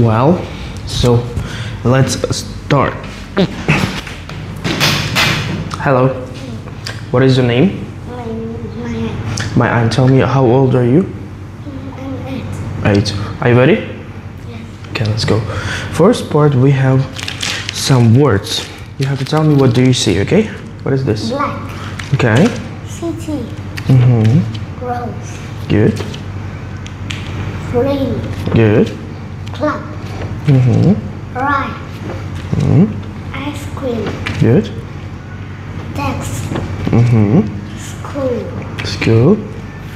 Well, so let's start. Hello. What is your name? My, my, Mai Anh, tell me how old are you? I'm eight. Eight. Are you ready? Yes. Okay, let's go. First part, we have some words. You have to tell me what do you see, okay? What is this? Black. Okay. City. Mm-hmm. Rose. Good. Green. Good. Club. Mm-hmm. Right. Mm-hmm. Ice cream. Good. Desk. Mm-hmm. School. School.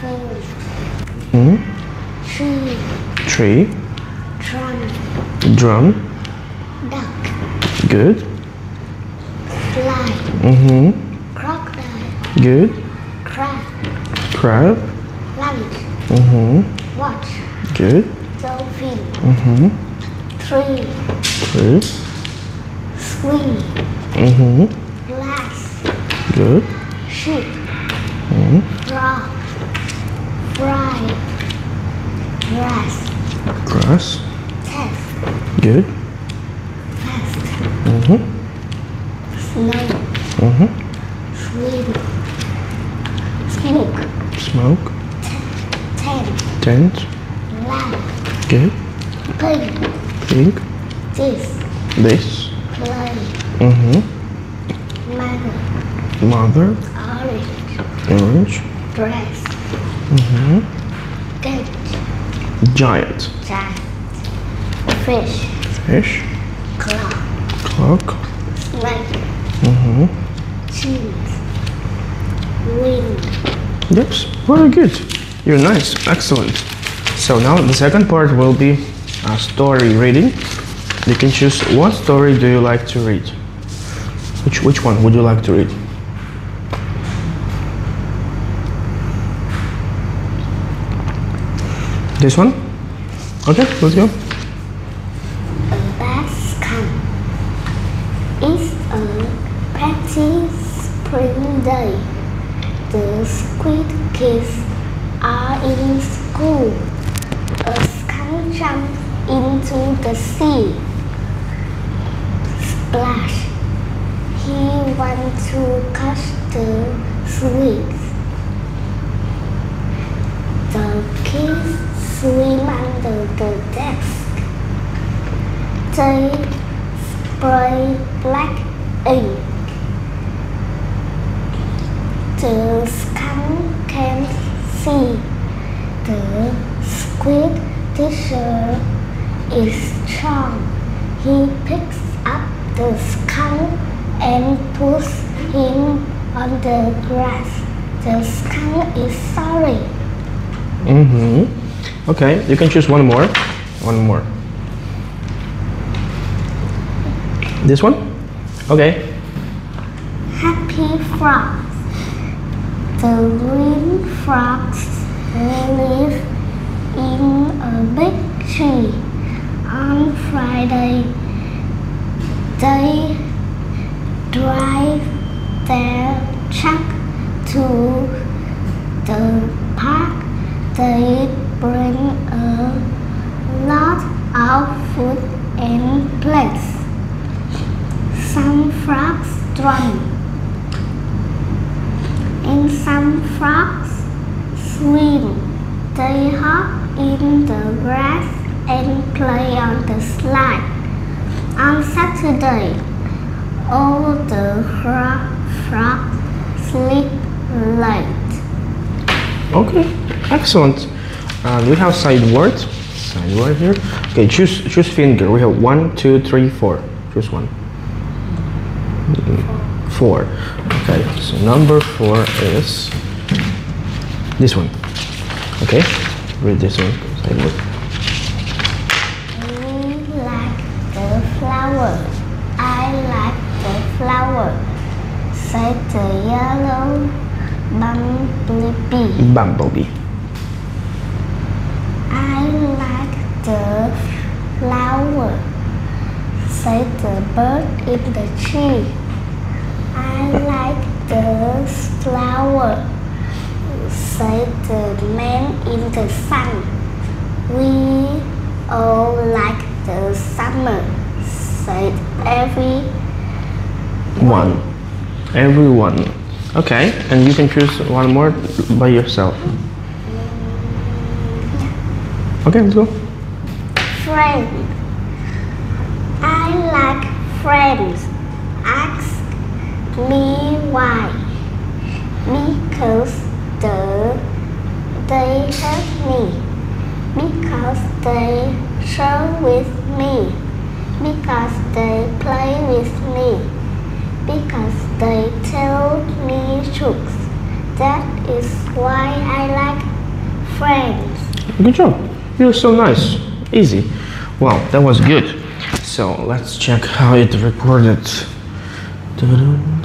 Food. Mm-hmm. Tree. Tree. Drum. Drum. Duck. Good. Fly. Mm-hmm. Crocodile. Good. Crab. Crab. Lunch. Mm-hmm. Watch. Good. Dolphin. Mm-hmm. Tree. Good. Swing. Mm-hmm. Glass. Good. Sheep. Mm-hmm. Frog. Fry. Grass. Grass. Test. Good. Fast. Mm-hmm. Snow. Mm-hmm. Swim. Smoke. Smoke. Tent. Tent. Lamp. Good. Pig. Pink. This. This. Play. Mm-hmm. Mother. Mother. Orange. Orange. Dress. Mm-hmm. Gate. Giant. Giant. Fish. Fish. Clock. Clock. Snake. Mm-hmm. Cheese. Wind. Yep. Very good. You're nice. Excellent. So now the second part will be a story reading. You can choose what story do you like to read. Which which one would you like to read? This one? Okay, let's go. Come. It's a pretty spring day. The squid kids are in school. A skunk jumps into the sea. Splash. He wants to catch the squids. The kids swim under the desk. They spray black ink. The skunk can't see. Squid teacher is strong. He picks up the skunk and puts him on the grass. The skunk is sorry. Mm-hmm. Okay, you can choose one more. One more. This one? Okay. Happy frogs. The green frogs live in a big tree. On Friday, they drive their truck to the park. They bring a lot of food and plates. Some frogs drum and some frogs swim. They hop in the grass and play on the slide. On Saturday, all the fro- frogs sleep late. Okay, excellent. Uh, we have side words. Side word here. Okay, choose choose finger. We have one, two, three, four. Choose one. Four. Okay, so number four is this one. Okay, read this one. We like the flower. I like the flower. Said the yellow bumblebee. Bumblebee. I like the flower. Said the bird in the tree. I like the flower. Said the man in the sun. We all like the summer, said every One. Everyone. Okay, and you can choose one more by yourself. Mm, okay, let's go. friend. I like friends. Ask me why. Because the they help me. Because they share with me. Because they play with me. Because they tell me truths. That is why I like friends. Good job. You're so nice. Easy. Wow, that was good. So let's check how it recorded.